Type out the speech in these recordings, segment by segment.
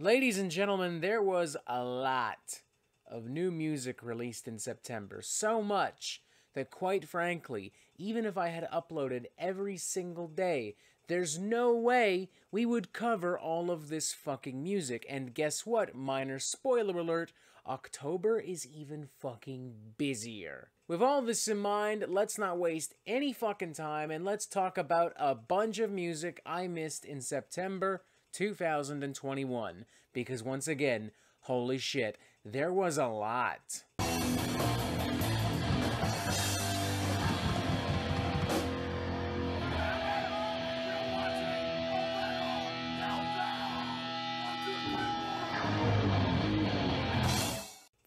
Ladies and gentlemen, there was a lot of new music released in September. So much that, quite frankly, even if I had uploaded every single day, there's no way we would cover all of this fucking music. And guess what? Minor spoiler alert October is even fucking busier. With all this in mind, let's not waste any fucking time and let's talk about a bunch of music I missed in September 2021. Because once again, holy shit, there was a lot.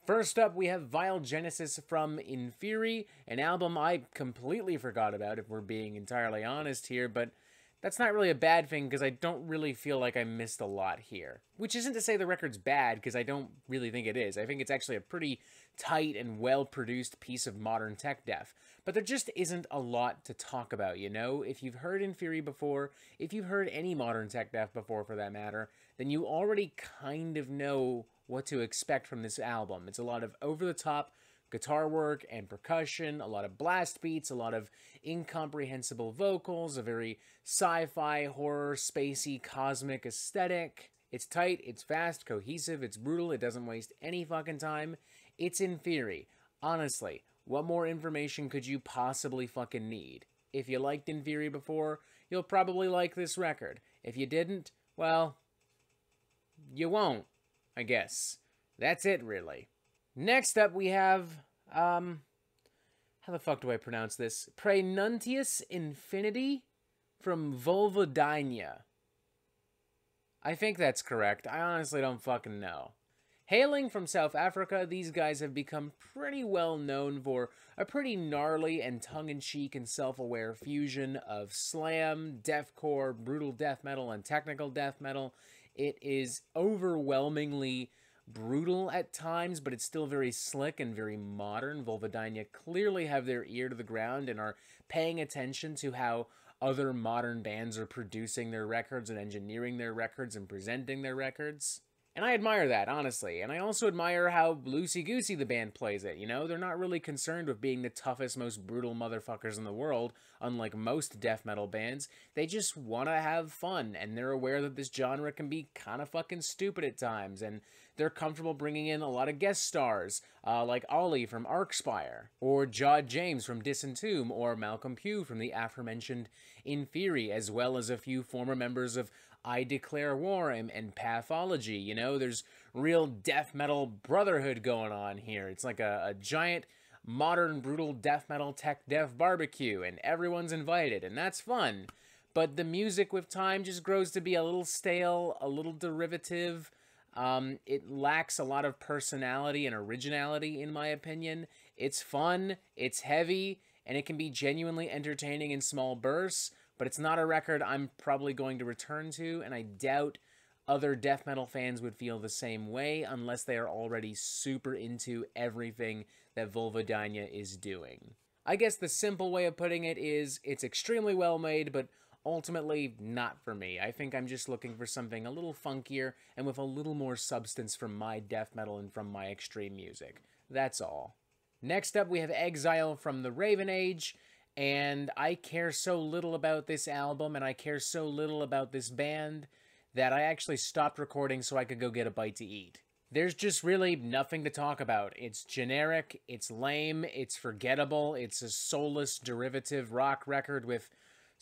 First up, we have Vile Genesis from Inferi, an album I completely forgot about, if we're being entirely honest here, but that's not really a bad thing because I don't really feel like I missed a lot here. Which isn't to say the record's bad because I don't really think it is. I think it's actually a pretty tight and well produced piece of modern tech death. But there just isn't a lot to talk about, you know? If you've heard Inferi before, if you've heard any modern tech death before for that matter, then you already kind of know what to expect from this album. It's a lot of over the top guitar work and percussion, a lot of blast beats, a lot of incomprehensible vocals, a very sci fi, horror, spacey, cosmic aesthetic. It's tight, it's fast, cohesive, it's brutal, it doesn't waste any fucking time. It's Inferi. Honestly, what more information could you possibly fucking need? If you liked Inferi before, you'll probably like this record. If you didn't, well, you won't, I guess. That's it, really. Next up, we have, um, how the fuck do I pronounce this? Praenuntius Infiniti from Vulvodynia. I think that's correct. I honestly don't fucking know. Hailing from South Africa, these guys have become pretty well known for a pretty gnarly and tongue-in-cheek and self-aware fusion of slam, deathcore, brutal death metal, and technical death metal. It is overwhelmingly brutal at times, but it's still very slick and very modern. Vulvodynia clearly have their ear to the ground and are paying attention to how other modern bands are producing their records and engineering their records and presenting their records. And I admire that, honestly. And I also admire how loosey goosey the band plays it. You know, they're not really concerned with being the toughest, most brutal motherfuckers in the world, unlike most death metal bands. They just want to have fun, and they're aware that this genre can be kind of fucking stupid at times. And they're comfortable bringing in a lot of guest stars, uh, like Ollie from Archspire, or Jawed James from Disentomb, or Malcolm Pugh from the aforementioned Inferi, as well as a few former members of I Declare War and, and Pathology. You know, there's real death metal brotherhood going on here. It's like a, a giant modern brutal death metal tech death barbecue, and everyone's invited, and that's fun. But the music with time just grows to be a little stale, a little derivative. Um, it lacks a lot of personality and originality, in my opinion. It's fun, it's heavy, and it can be genuinely entertaining in small bursts, but it's not a record I'm probably going to return to, and I doubt other death metal fans would feel the same way unless they are already super into everything that Vulvodynia is doing. I guess the simple way of putting it is it's extremely well made, but ultimately not for me. I think I'm just looking for something a little funkier and with a little more substance from my death metal and from my extreme music. That's all. Next up, we have Exile from the Raven Age and I care so little about this album and I care so little about this band that I actually stopped recording so I could go get a bite to eat. There's just really nothing to talk about. It's generic, it's lame, it's forgettable, it's a soulless derivative rock record with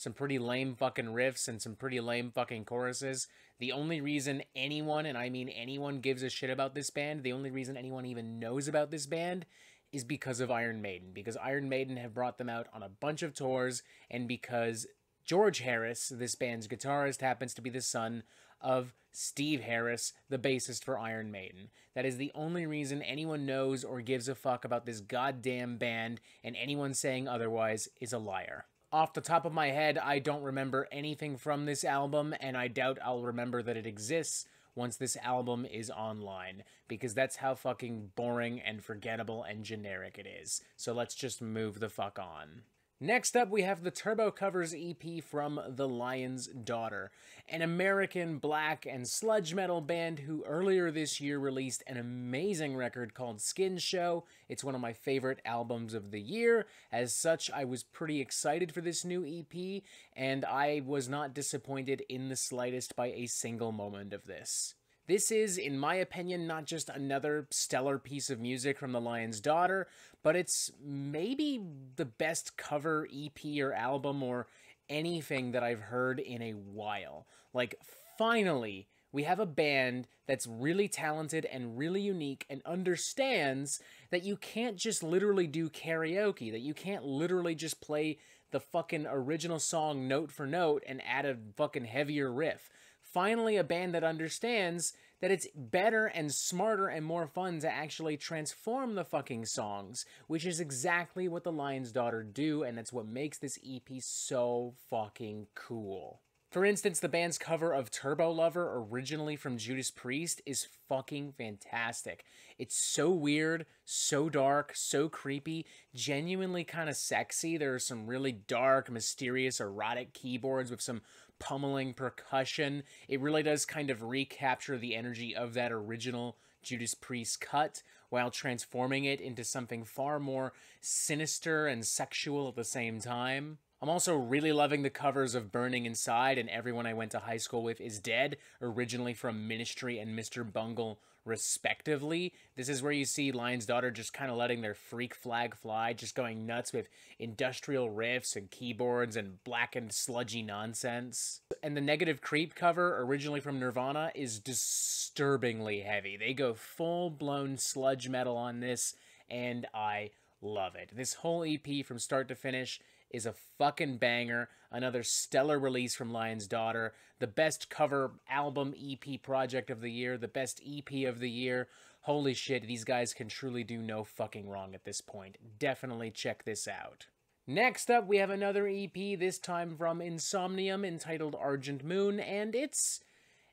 some pretty lame fucking riffs and some pretty lame fucking choruses. The only reason anyone, and I mean anyone, gives a shit about this band, the only reason anyone even knows about this band is because of Iron Maiden, because Iron Maiden have brought them out on a bunch of tours, and because George Harris, this band's guitarist, happens to be the son of Steve Harris, the bassist for Iron Maiden. That is the only reason anyone knows or gives a fuck about this goddamn band, and anyone saying otherwise is a liar. Off the top of my head, I don't remember anything from this album, and I doubt I'll remember that it exists once this album is online, because that's how fucking boring and forgettable and generic it is. So let's just move the fuck on. Next up, we have the Turbo Covers EP from The Lion's Daughter, an American black and sludge metal band who earlier this year released an amazing record called Skin Show. It's one of my favorite albums of the year. As such, I was pretty excited for this new EP, and I was not disappointed in the slightest by a single moment of this. This is, in my opinion, not just another stellar piece of music from The Lion's Daughter, but it's maybe the best cover EP or album or anything that I've heard in a while. Like, finally, we have a band that's really talented and really unique and understands that you can't just literally do karaoke, that you can't literally just play the fucking original song note for note and add a fucking heavier riff finally a band that understands that it's better and smarter and more fun to actually transform the fucking songs, which is exactly what The Lion's Daughter do, and that's what makes this EP so fucking cool. For instance, the band's cover of Turbo Lover, originally from Judas Priest, is fucking fantastic. It's so weird, so dark, so creepy, genuinely kind of sexy. There are some really dark, mysterious, erotic keyboards with some pummeling percussion. It really does kind of recapture the energy of that original Judas Priest cut while transforming it into something far more sinister and sexual at the same time. I'm also really loving the covers of Burning Inside and Everyone I Went to High School With Is Dead, originally from Ministry and Mr. Bungle, respectively. This is where you see Lion's Daughter just kind of letting their freak flag fly, just going nuts with industrial riffs and keyboards and blackened, sludgy nonsense. And the Negative Creep cover, originally from Nirvana, is disturbingly heavy. They go full blown sludge metal on this, and I love it. This whole EP from start to finish is a fucking banger. Another stellar release from Lion's Daughter. The best cover album EP project of the year. The best EP of the year. Holy shit, these guys can truly do no fucking wrong at this point. Definitely check this out. Next up, we have another EP, this time from Insomnium, entitled Argent Moon, and it's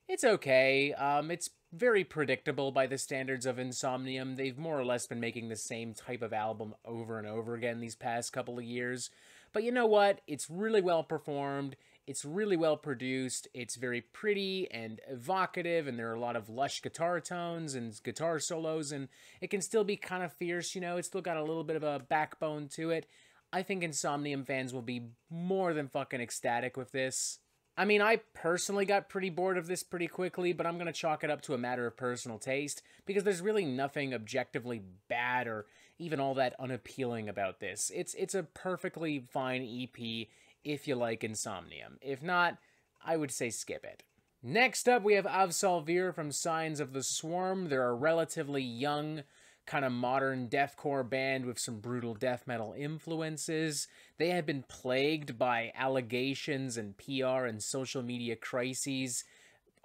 it's okay. Um, it's very predictable by the standards of Insomnium. They've more or less been making the same type of album over and over again these past couple of years. But you know what? It's really well performed. It's really well produced. It's very pretty and evocative, and there are a lot of lush guitar tones and guitar solos, and it can still be kind of fierce, you know? It's still got a little bit of a backbone to it. I think Insomnium fans will be more than fucking ecstatic with this. I mean, I personally got pretty bored of this pretty quickly, but I'm going to chalk it up to a matter of personal taste because there's really nothing objectively bad or even all that unappealing about this. It's it's a perfectly fine EP if you like Insomnium. If not, I would say skip it. Next up, we have Absolvere from Signs of the Swarm. They're a relatively young, kind of modern deathcore band with some brutal death metal influences. They have been plagued by allegations and PR and social media crises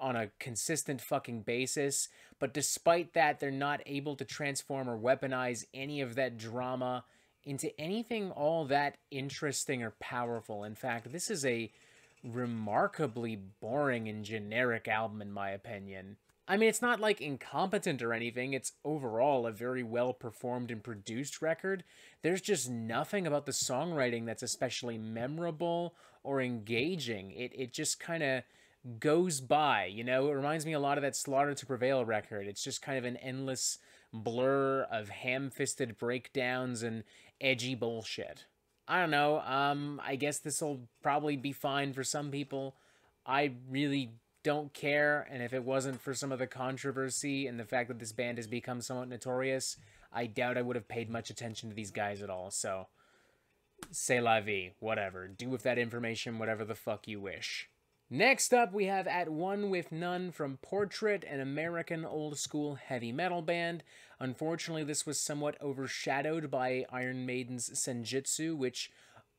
on a consistent fucking basis. But despite that, they're not able to transform or weaponize any of that drama into anything all that interesting or powerful. In fact, this is a remarkably boring and generic album, in my opinion. I mean, it's not like incompetent or anything. It's overall a very well performed and produced record. There's just nothing about the songwriting that's especially memorable or engaging. It it just kind of goes by, you know? It reminds me a lot of that Slaughter to Prevail record. It's just kind of an endless blur of ham-fisted breakdowns and edgy bullshit. I don't know. Um I guess this will probably be fine for some people. I really don't care. And if it wasn't for some of the controversy and the fact that this band has become somewhat notorious, I doubt I would have paid much attention to these guys at all. So, c'est la vie. Whatever. Do with that information whatever the fuck you wish. Next up, we have At One With None from Portrait, an American old school heavy metal band. Unfortunately, this was somewhat overshadowed by Iron Maiden's Senjutsu, which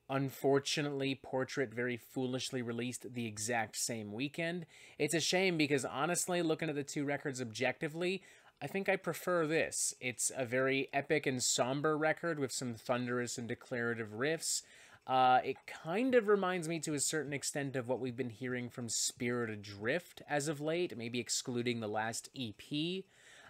Unfortunately, Portrait very foolishly released the exact same weekend. It's a shame because honestly, looking at the two records objectively, I think I prefer this. It's a very epic and somber record with some thunderous and declarative riffs. Uh, it kind of reminds me to a certain extent of what we've been hearing from Spirit Adrift as of late, maybe excluding the last EP.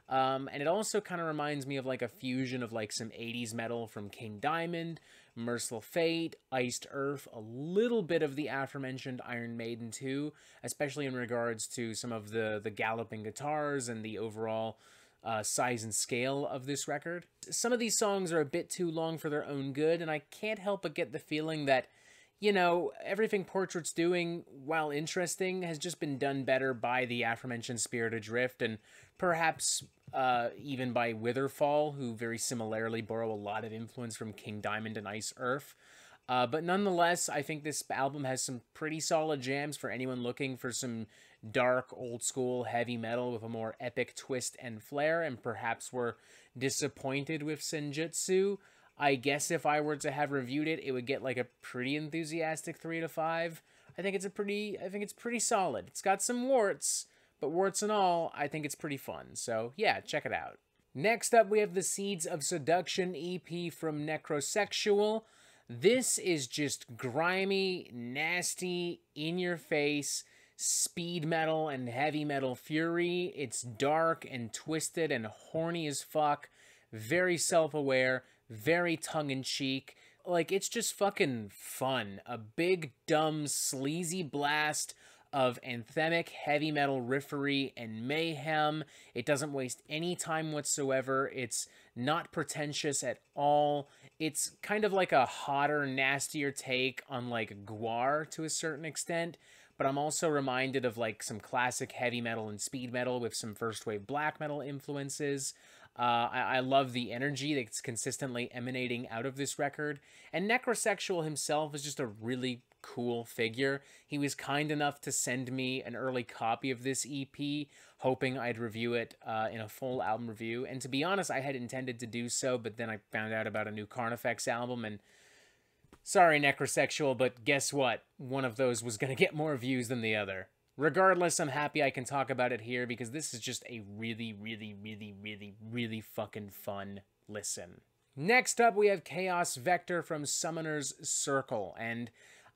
Um, and it also kind of reminds me of like a fusion of like some 80s metal from King Diamond, Mercyful Fate, Iced Earth, a little bit of the aforementioned Iron Maiden too, especially in regards to some of the the galloping guitars and the overall uh, size and scale of this record. Some of these songs are a bit too long for their own good, and I can't help but get the feeling that you know, everything Portrait's doing, while interesting, has just been done better by the aforementioned Spirit Adrift and perhaps uh, even by Witherfall, who very similarly borrow a lot of influence from King Diamond and Iced Earth. Uh, but nonetheless, I think this album has some pretty solid jams for anyone looking for some dark, old school heavy metal with a more epic twist and flair, and perhaps were disappointed with Senjutsu. I guess if I were to have reviewed it, it would get like a pretty enthusiastic three to five. I think it's a pretty, I think it's pretty solid. It's got some warts, but warts and all, I think it's pretty fun. So yeah, check it out. Next up, we have the Seeds of Seduction EP from Necrosexual. This is just grimy, nasty, in your face, speed metal and heavy metal fury. It's dark and twisted and horny as fuck, very self aware very tongue in cheek. Like it's just fucking fun. A big dumb sleazy blast of anthemic heavy metal riffery and mayhem. It doesn't waste any time whatsoever. It's not pretentious at all. It's kind of like a hotter, nastier take on like Gwar to a certain extent. But I'm also reminded of like some classic heavy metal and speed metal with some first wave black metal influences. Uh, I, I, love the energy that's consistently emanating out of this record. And Necrosexual himself is just a really cool figure. He was kind enough to send me an early copy of this EP, hoping I'd review it uh, in a full album review. And to be honest, I had intended to do so, but then I found out about a new Carnifex album and. Sorry, Necrosexual, but guess what? One of those was going to get more views than the other. Regardless, I'm happy I can talk about it here because this is just a really, really, really, really, really fucking fun listen. Next up, we have Chaos Vortex from Summoner's Circle, and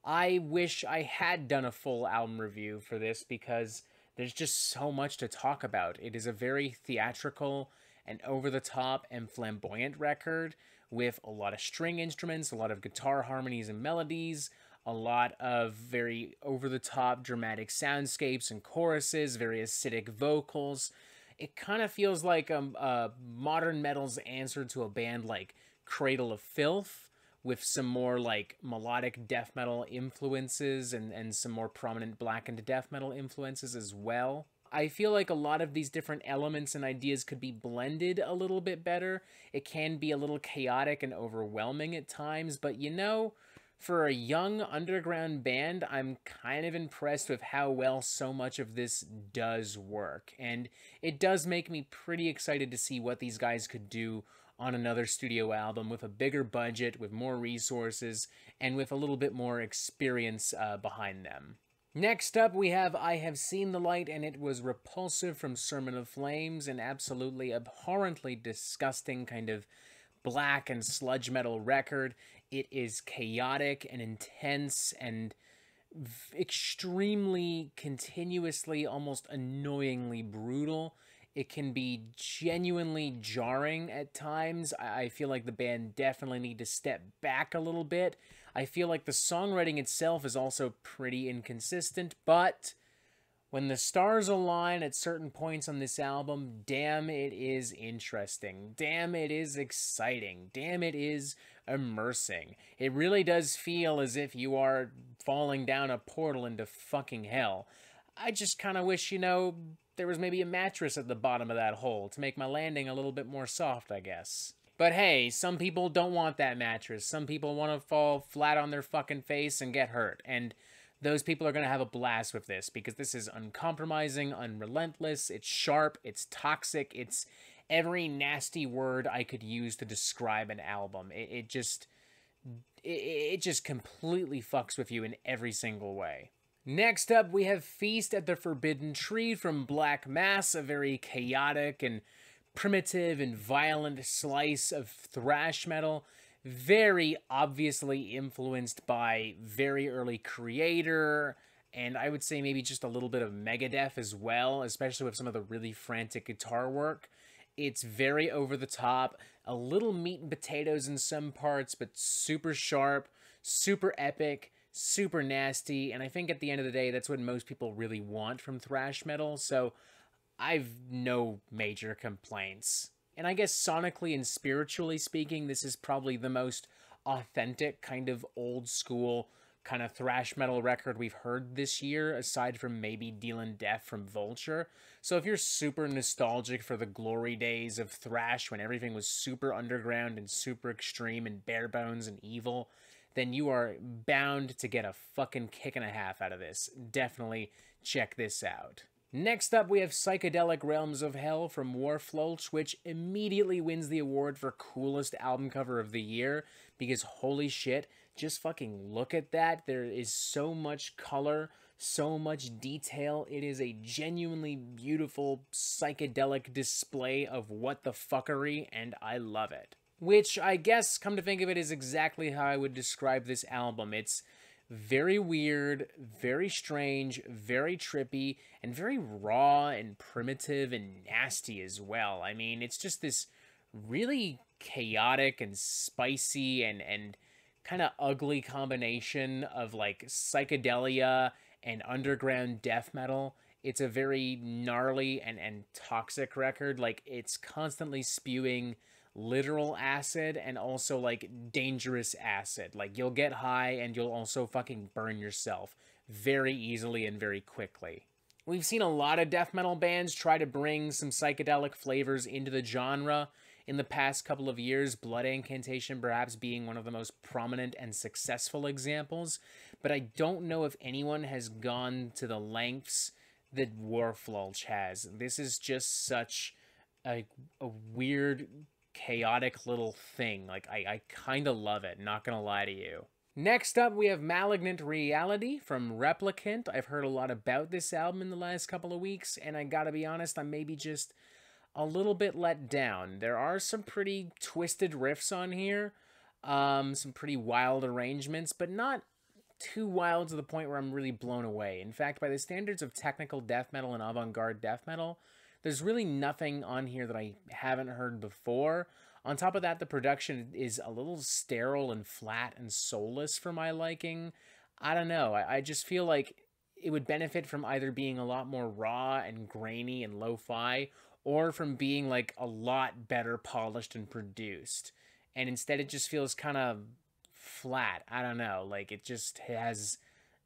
I wish I had done a full album review for this because there's just so much to talk about. It is a very theatrical and over the top and flamboyant record with a lot of string instruments, a lot of guitar harmonies and melodies, a lot of very over the top dramatic soundscapes and choruses, very acidic vocals. It kind of feels like um, uh, modern metal's answer to a band like Cradle of Filth with some more like melodic death metal influences and, and some more prominent blackened death metal influences as well. I feel like a lot of these different elements and ideas could be blended a little bit better. It can be a little chaotic and overwhelming at times, but you know, for a young underground band, I'm kind of impressed with how well so much of this does work. And it does make me pretty excited to see what these guys could do on another studio album with a bigger budget, with more resources, and with a little bit more experience uh, behind them. Next up, we have I Have Seen the Light and It Was Repulsive from Sermon of Flames, an absolutely abhorrently disgusting kind of black and sludge metal record. It is chaotic and intense and extremely continuously, almost annoyingly brutal. It can be genuinely jarring at times. I feel like the band definitely need to step back a little bit. I feel like the songwriting itself is also pretty inconsistent, but when the stars align at certain points on this album, damn, it is interesting. Damn, it is exciting. Damn, it is immersing. It really does feel as if you are falling down a portal into fucking hell. I just kind of wish, you know, there was maybe a mattress at the bottom of that hole to make my landing a little bit more soft, I guess. But hey, some people don't want that mattress. Some people want to fall flat on their fucking face and get hurt. And those people are going to have a blast with this because this is uncompromising, unrelentless, it's sharp, it's toxic, it's every nasty word I could use to describe an album. It, it just it, it just completely fucks with you in every single way. Next up, we have Feast at the Forbidden Tree from Black Mass, a very chaotic and primitive and violent slice of thrash metal very obviously influenced by very early Kreator and I would say maybe just a little bit of Megadeth as well, especially with some of the really frantic guitar work. It's very over the top, a little meat and potatoes in some parts, but super sharp, super epic, super nasty. And I think at the end of the day, that's what most people really want from thrash metal. So I've no major complaints. And I guess sonically and spiritually speaking, this is probably the most authentic kind of old school kind of thrash metal record we've heard this year, aside from maybe Dealing Death from Vulture. So if you're super nostalgic for the glory days of thrash when everything was super underground and super extreme and bare bones and evil, then you are bound to get a fucking kick and a half out of this. Definitely check this out. Next up, we have Psychedelic Realms of Hell from Wharflurch, which immediately wins the award for coolest album cover of the year because holy shit, just fucking look at that. There is so much color, so much detail. It is a genuinely beautiful psychedelic display of what the fuckery, and I love it. Which I guess, come to think of it, is exactly how I would describe this album. It's very weird, very strange, very trippy, and very raw and primitive and nasty as well. I mean, it's just this really chaotic and spicy and and kind of ugly combination of like psychedelia and underground death metal. It's a very gnarly and and toxic record. Like it's constantly spewing literal acid and also like dangerous acid. Like you'll get high and you'll also fucking burn yourself very easily and very quickly. We've seen a lot of death metal bands try to bring some psychedelic flavors into the genre in the past couple of years, Blood Incantation perhaps being one of the most prominent and successful examples, but I don't know if anyone has gone to the lengths that Wharflurch has. This is just such a, a weird chaotic little thing. Like, I, I kind of love it, not gonna lie to you. Next up, we have Malignant Reality from Replicant. I've heard a lot about this album in the last couple of weeks, and I gotta be honest, I'm maybe just a little bit let down. There are some pretty twisted riffs on here, um, some pretty wild arrangements, but not too wild to the point where I'm really blown away. In fact, by the standards of technical death metal and avant garde death metal, there's really nothing on here that I haven't heard before. On top of that, the production is a little sterile and flat and soulless for my liking. I don't know. I, I just feel like it would benefit from either being a lot more raw and grainy and lo fi, or from being like a lot better polished and produced. And instead, it just feels kind of flat. I don't know. Like it just has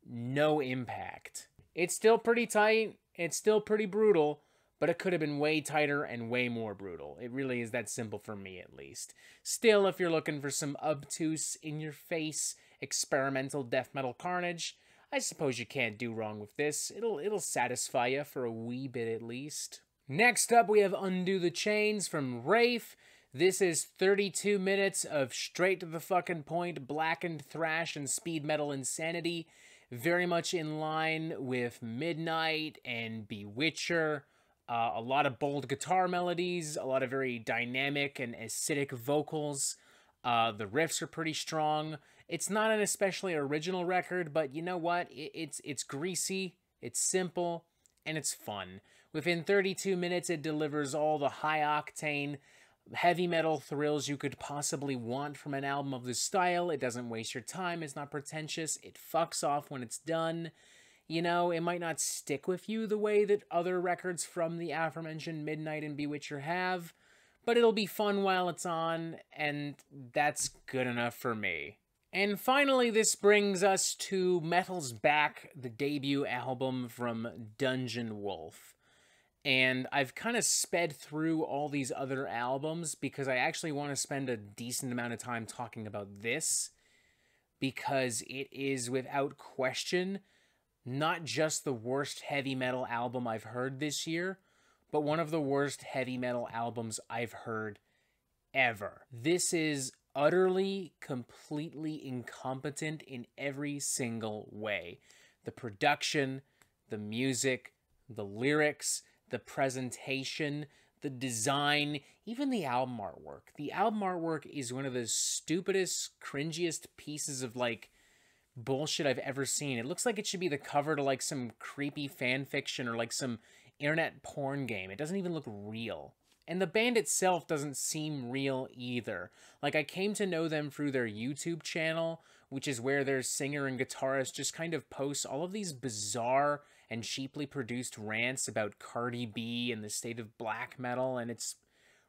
no impact. It's still pretty tight. It's still pretty brutal but it could have been way tighter and way more brutal. It really is that simple for me, at least. Still, if you're looking for some obtuse, in your face, experimental death metal carnage, I suppose you can't do wrong with this. It'll it'll satisfy you for a wee bit at least. Next up, we have Undo the Chains from Wraith. This is 32 minutes of straight to the fucking point, blackened thrash and speed metal insanity. Very much in line with Midnight and Bewitcher. Uh, a lot of bold guitar melodies, a lot of very dynamic and acidic vocals. Uh, the riffs are pretty strong. It's not an especially original record, but you know what? It, it's it's greasy, it's simple, and it's fun. Within 32 minutes, it delivers all the high octane, heavy metal thrills you could possibly want from an album of this style. It doesn't waste your time. It's not pretentious. It fucks off when it's done. You know, it might not stick with you the way that other records from the aforementioned Midnight and Bewitcher have, but it'll be fun while it's on, and that's good enough for me. And finally, this brings us to Metal's Back, the debut album from Dungeon Wolf. And I've kind of sped through all these other albums because I actually want to spend a decent amount of time talking about this because it is without question not just the worst heavy metal album I've heard this year, but one of the worst heavy metal albums I've heard ever. This is utterly, completely incompetent in every single way. The production, the music, the lyrics, the presentation, the design, even the album artwork. The album artwork is one of the stupidest, cringiest pieces of like bullshit I've ever seen. It looks like it should be the cover to like some creepy fan fiction or like some internet porn game. It doesn't even look real. And the band itself doesn't seem real either. Like, I came to know them through their YouTube channel, which is where their singer and guitarist just kind of posts all of these bizarre and cheaply produced rants about Cardi B and the state of black metal, and it's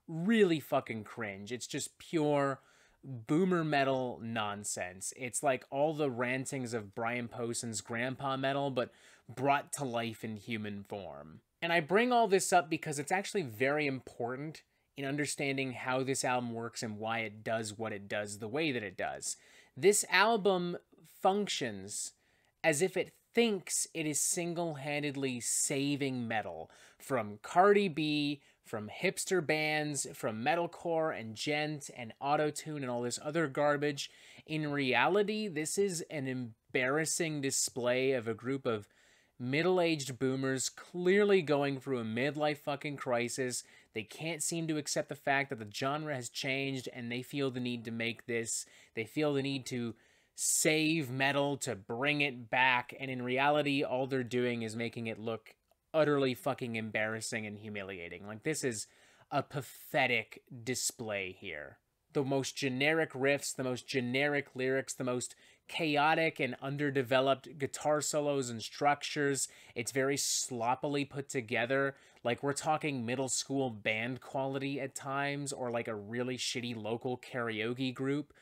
really fucking cringe. It's just pure boomer metal nonsense. It's like all the rantings of Brian Posehn's grandpa metal, but brought to life in human form. And I bring all this up because it's actually very important in understanding how this album works and why it does what it does the way that it does. This album functions as if it thinks it is single handedly saving metal from Cardi B, from hipster bands, from metalcore and djent and autotune and all this other garbage. In reality, this is an embarrassing display of a group of middle aged boomers clearly going through a midlife fucking crisis. They can't seem to accept the fact that the genre has changed and they feel the need to make this. They feel the need to save metal to bring it back. And in reality, all they're doing is making it look utterly fucking embarrassing and humiliating. Like, this is a pathetic display here. The most generic riffs, the most generic lyrics, the most chaotic and underdeveloped guitar solos and structures. It's very sloppily put together. Like we're talking middle school band quality at times, or like a really shitty local karaoke group.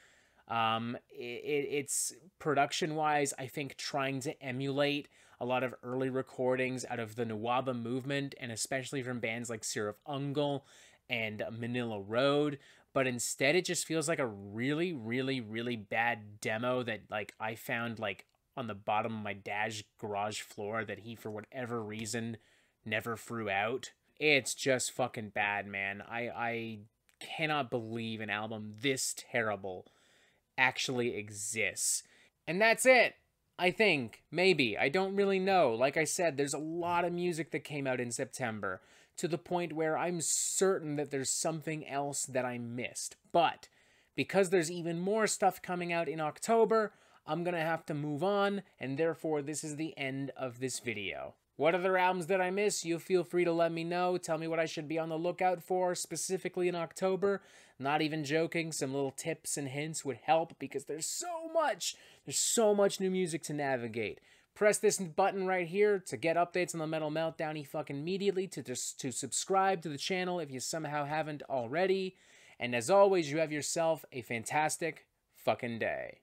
Um, it, it's production wise, I think, trying to emulate a lot of early recordings out of the NWOBHM movement, and especially from bands like Cirith Ungol and Manilla Road, but instead it just feels like a really really really bad demo that like I found like on the bottom of my dad's garage floor that he for whatever reason never threw out. It's just fucking bad, man. I I cannot believe an album this terrible actually exists. And that's it. I think, maybe. I don't really know. Like I said, there's a lot of music that came out in September to the point where I'm certain that there's something else that I missed. But because there's even more stuff coming out in October, I'm to have to move on, and therefore this is the end of this video. What other albums did I miss? You feel free to let me know. Tell me what I should be on the lookout for, specifically in October. Not even joking, some little tips and hints would help because there's so much. There's so much new music to navigate. Press this button right here to get updates on the Metal Meltdown e fucking immediately, to just to subscribe to the channel if you somehow haven't already. And as always, you have yourself a fantastic fucking day.